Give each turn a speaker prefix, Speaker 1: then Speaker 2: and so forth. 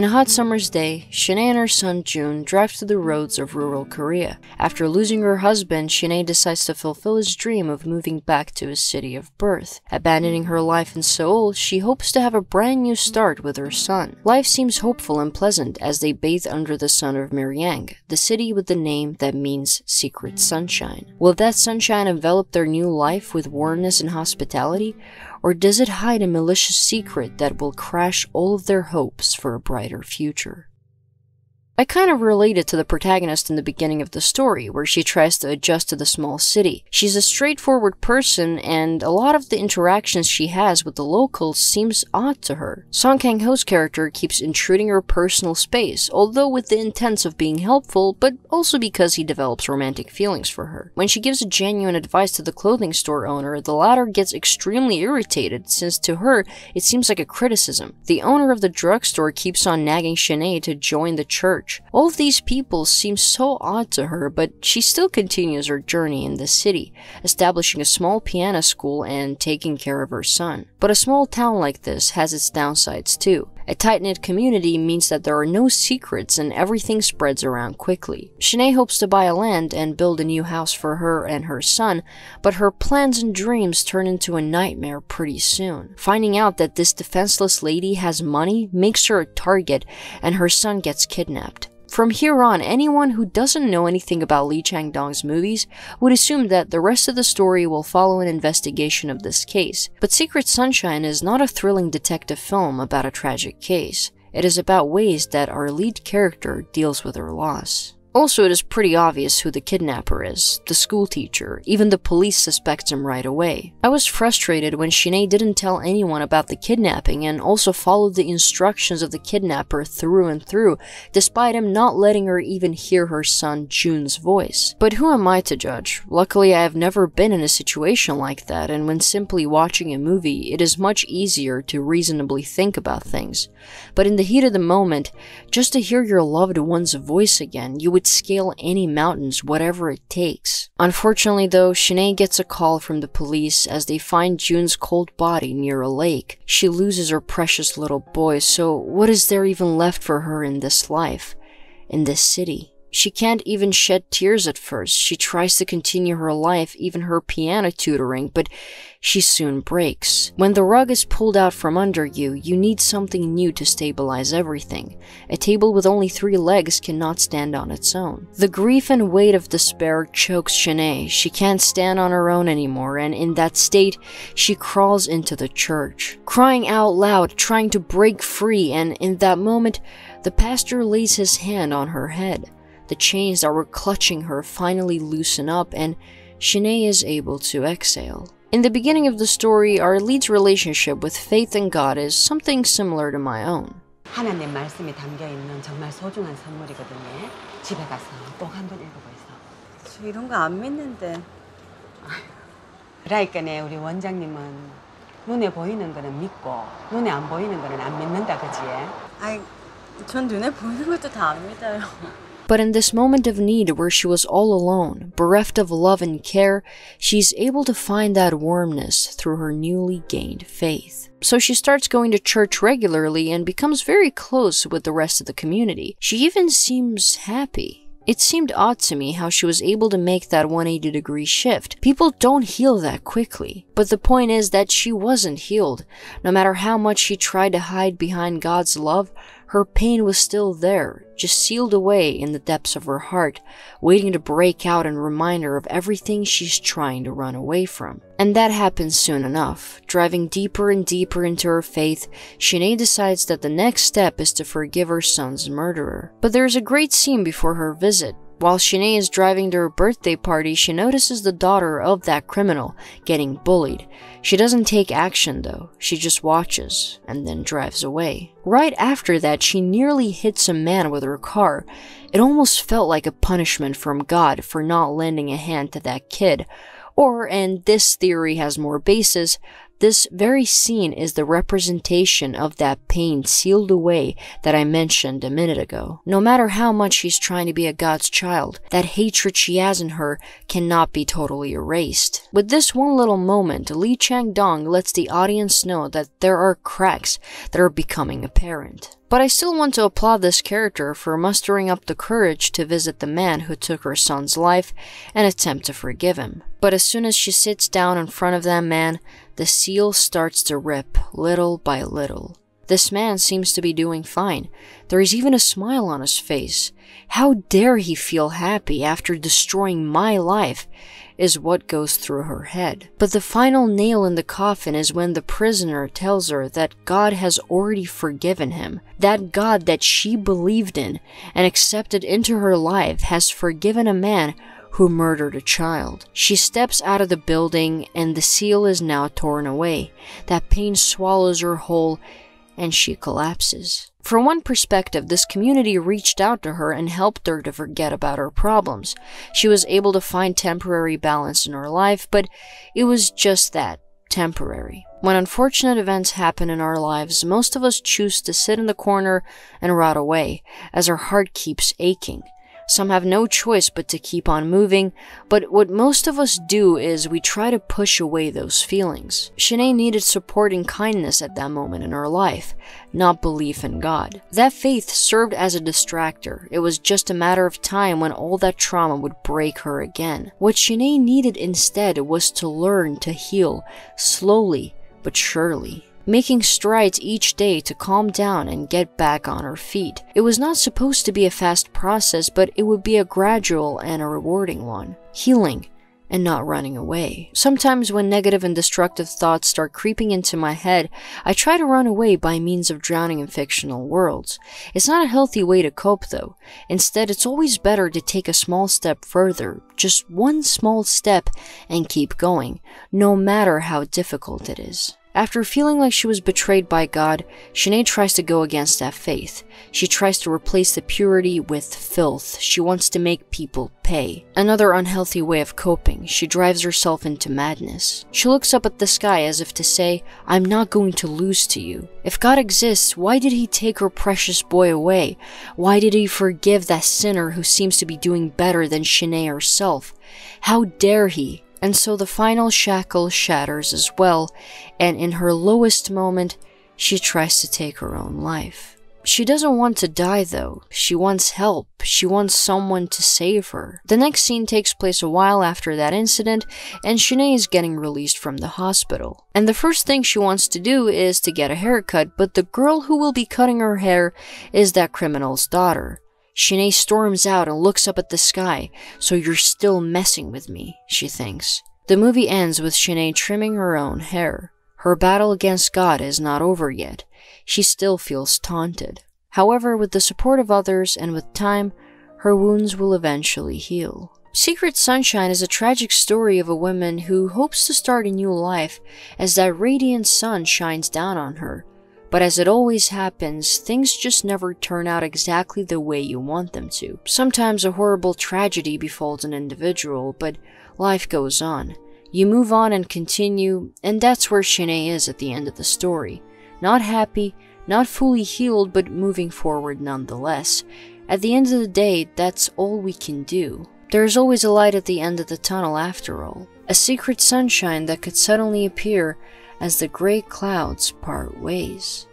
Speaker 1: On a hot summer's day, Shin-ae and her son June drive through the roads of rural Korea. After losing her husband, Shin-ae decides to fulfill his dream of moving back to his city of birth. Abandoning her life in Seoul, she hopes to have a brand new start with her son. Life seems hopeful and pleasant as they bathe under the sun of Miryang, the city with the name that means secret sunshine. Will that sunshine envelop their new life with warmness and hospitality? Or does it hide a malicious secret that will crash all of their hopes for a brighter future? I kind of related to the protagonist in the beginning of the story, where she tries to adjust to the small city. She's a straightforward person, and a lot of the interactions she has with the locals seems odd to her. Song Kang Ho's character keeps intruding her personal space, although with the intent of being helpful, but also because he develops romantic feelings for her. When she gives a genuine advice to the clothing store owner, the latter gets extremely irritated, since to her, it seems like a criticism. The owner of the drugstore keeps on nagging Shin-ae to join the church, all of these people seem so odd to her, but she still continues her journey in the city, establishing a small piano school and taking care of her son. But a small town like this has its downsides too. A tight-knit community means that there are no secrets and everything spreads around quickly. Shin-ae hopes to buy a land and build a new house for her and her son, but her plans and dreams turn into a nightmare pretty soon. Finding out that this defenseless lady has money makes her a target and her son gets kidnapped. From here on, anyone who doesn't know anything about Lee Chang-dong's movies would assume that the rest of the story will follow an investigation of this case. But Secret Sunshine is not a thrilling detective film about a tragic case. It is about ways that our lead character deals with her loss. Also, it is pretty obvious who the kidnapper is, the school teacher. Even the police suspects him right away. I was frustrated when Shin-ae didn't tell anyone about the kidnapping and also followed the instructions of the kidnapper through and through, despite him not letting her even hear her son June's voice. But who am I to judge? Luckily, I have never been in a situation like that, and when simply watching a movie, it is much easier to reasonably think about things. But in the heat of the moment, just to hear your loved one's voice again, you would would scale any mountains, whatever it takes. Unfortunately, though, Shin-ae gets a call from the police as they find June's cold body near a lake. She loses her precious little boy, so what is there even left for her in this life, in this city? She can't even shed tears at first. She tries to continue her life, even her piano tutoring, but she soon breaks. When the rug is pulled out from under you, you need something new to stabilize everything. A table with only three legs cannot stand on its own. The grief and weight of despair chokes Shin-ae. She can't stand on her own anymore, and in that state, she crawls into the church, crying out loud, trying to break free, and in that moment, the pastor lays his hand on her head. The chains that were clutching her finally loosen up and Shin-ae is able to exhale. In the beginning of the story, our lead's relationship with faith and God is something similar to my own.
Speaker 2: 하나님 말씀이 담겨 있는 정말 소중한 선물이거든요. 집에 가서
Speaker 3: 저 이런 거 안 믿는데.
Speaker 2: 우리 원장님은 눈에 보이는 거는 믿고 눈에 안 보이는 거는 안 믿는다
Speaker 3: 전 눈에 보이는 것도 다 안 믿어요.
Speaker 1: But in this moment of need where she was all alone, bereft of love and care, she's able to find that warmness through her newly gained faith. So she starts going to church regularly and becomes very close with the rest of the community. She even seems happy. It seemed odd to me how she was able to make that 180 degree shift. People don't heal that quickly. But the point is that she wasn't healed. No matter how much she tried to hide behind God's love, her pain was still there, just sealed away in the depths of her heart, waiting to break out and remind her of everything she's trying to run away from. And that happens soon enough. Driving deeper and deeper into her faith, Shin-ae decides that the next step is to forgive her son's murderer. But there's a great scene before her visit, while Shin-ae is driving to her birthday party, she notices the daughter of that criminal getting bullied. She doesn't take action though, she just watches and then drives away. Right after that, she nearly hits a man with her car. It almost felt like a punishment from God for not lending a hand to that kid. Or, and this theory has more basis, This very scene is the representation of that pain sealed away that I mentioned a minute ago. No matter how much she's trying to be a God's child, that hatred she has in her cannot be totally erased. With this one little moment, Lee Chang-dong lets the audience know that there are cracks that are becoming apparent. But I still want to applaud this character for mustering up the courage to visit the man who took her son's life and attempt to forgive him. But as soon as she sits down in front of that man, the seal starts to rip little by little. This man seems to be doing fine. There is even a smile on his face. How dare he feel happy after destroying my life? is what goes through her head. But the final nail in the coffin is when the prisoner tells her that God has already forgiven him. That God that she believed in and accepted into her life has forgiven a man who murdered a child. She steps out of the building and the seal is now torn away. That pain swallows her whole and she collapses. From one perspective, this community reached out to her and helped her to forget about her problems. She was able to find temporary balance in her life, but it was just that temporary. When unfortunate events happen in our lives, most of us choose to sit in the corner and rot away, as our heart keeps aching. Some have no choice but to keep on moving, but what most of us do is we try to push away those feelings. Shin-ae needed support and kindness at that moment in her life, not belief in God. That faith served as a distractor. It was just a matter of time when all that trauma would break her again. What Shin-ae needed instead was to learn to heal slowly but surely making strides each day to calm down and get back on her feet. It was not supposed to be a fast process, but it would be a gradual and a rewarding one. Healing and not running away. Sometimes when negative and destructive thoughts start creeping into my head, I try to run away by means of drowning in fictional worlds. It's not a healthy way to cope though. Instead, it's always better to take a small step further, just one small step, and keep going, no matter how difficult it is. After feeling like she was betrayed by God, Shin-ae tries to go against that faith. She tries to replace the purity with filth. She wants to make people pay. Another unhealthy way of coping. She drives herself into madness. She looks up at the sky as if to say, I'm not going to lose to you. If God exists, why did he take her precious boy away? Why did he forgive that sinner who seems to be doing better than Shin-ae herself? How dare he? And so the final shackle shatters as well, and in her lowest moment, she tries to take her own life. She doesn't want to die though. She wants help. She wants someone to save her. The next scene takes place a while after that incident, and Shin-ae is getting released from the hospital. And the first thing she wants to do is to get a haircut, but the girl who will be cutting her hair is that criminal's daughter. Shin-ae storms out and looks up at the sky. So you're still messing with me, she thinks. The movie ends with Shin-ae trimming her own hair. Her battle against God is not over yet. She still feels taunted. However, with the support of others and with time, her wounds will eventually heal. Secret Sunshine is a tragic story of a woman who hopes to start a new life as that radiant sun shines down on her. But as it always happens, things just never turn out exactly the way you want them to. Sometimes a horrible tragedy befalls an individual, but life goes on. You move on and continue, and that's where Shin-ae is at the end of the story. Not happy, not fully healed, but moving forward nonetheless. At the end of the day, that's all we can do. There is always a light at the end of the tunnel after all. A secret sunshine that could suddenly appear as the gray clouds part ways.